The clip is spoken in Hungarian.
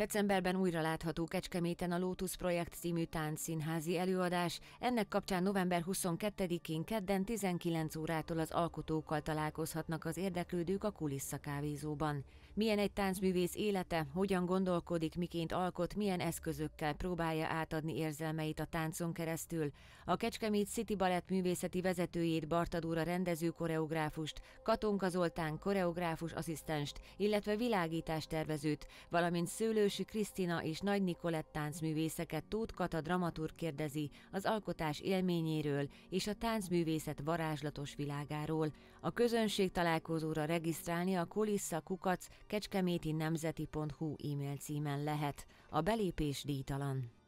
Decemberben újra látható Kecskeméten a Lotus Projekt című táncszínházi előadás. Ennek kapcsán november 22-én kedden 19 órától az alkotókkal találkozhatnak az érdeklődők a Kulissza kávézóban. Milyen egy táncművész élete, hogyan gondolkodik, miként alkot, milyen eszközökkel próbálja átadni érzelmeit a táncon keresztül. A Kecskemét City Balett művészeti vezetőjét Bartadóra rendező koreográfust, Katonka Zoltán koreográfus asszisztenst, illetve világítástervezőt, valamint szőlő Ősi Krisztina és Nagy Nikolett táncművészeket Tóth Kata dramaturg kérdezi az alkotás élményéről és a táncművészet varázslatos világáról. A közönség találkozóra regisztrálni a kulissza kukac kecskeméti nemzeti.hu e-mail címen lehet. A belépés díjtalan.